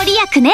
ご利益ね。